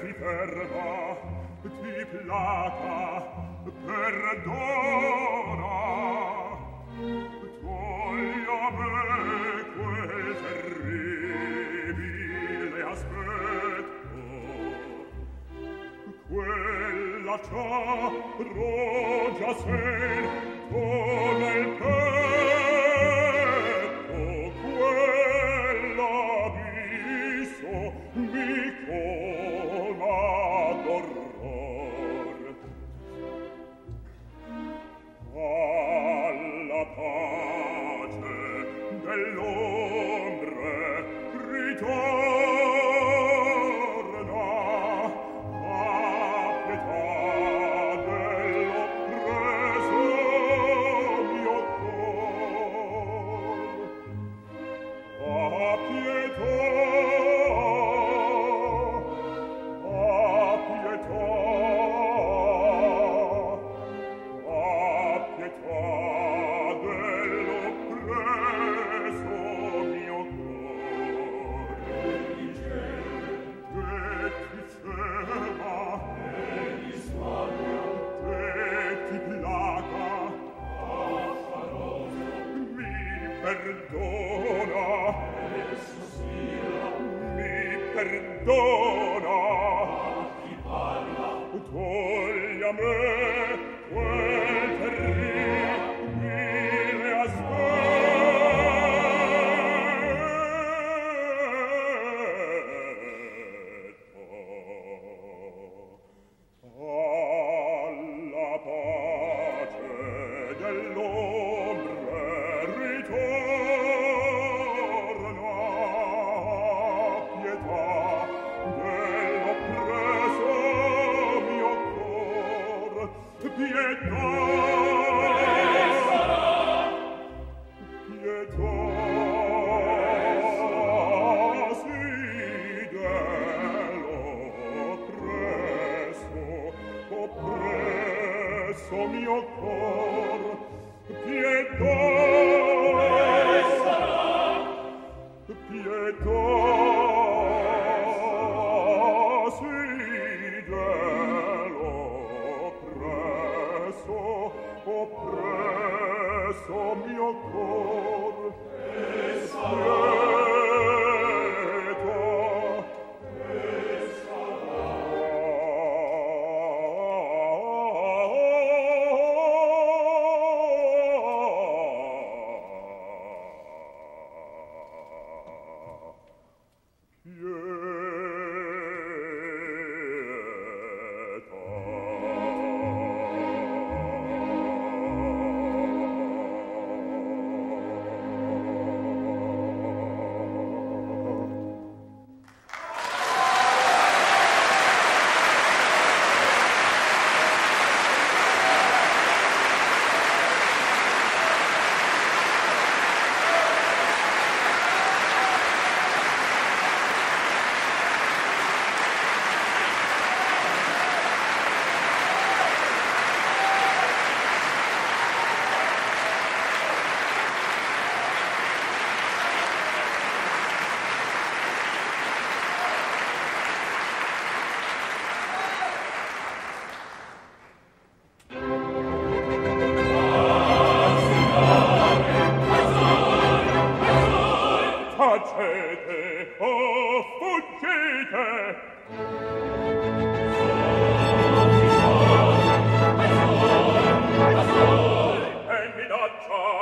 ti ferma, ti placa, perdona. Toglia me quel terribile aspetto, quella ciò rogia sen, come il peggio, perdona. Mi perdona. Chi parla togliami Piedo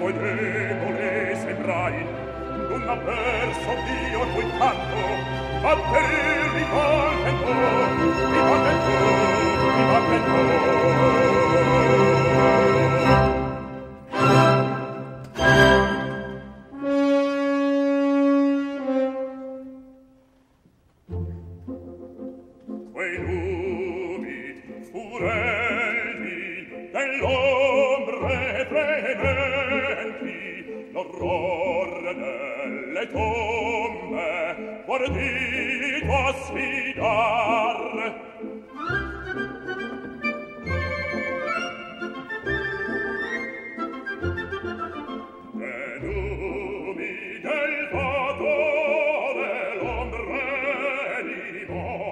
cieco ed debole sembrai. Non ha perso Dio il tuo incanto batteril mi contento mi contento mi contento Quei tombe guardito a sfidar. E numi del fatore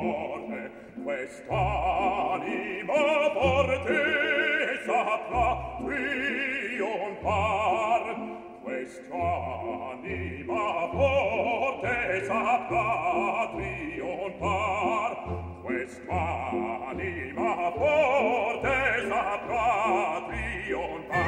morte quest'anima forte saprà trionfar. Quest'anima anima fortezza patriontar quest'anima fortezza patriontar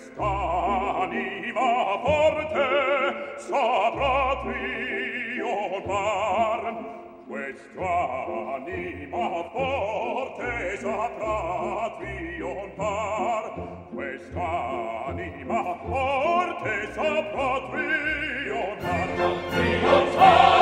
quest'anima forte saprà trionfar quest'anima forte saprà trionfar quest'anima forte saprà trionfar trionfar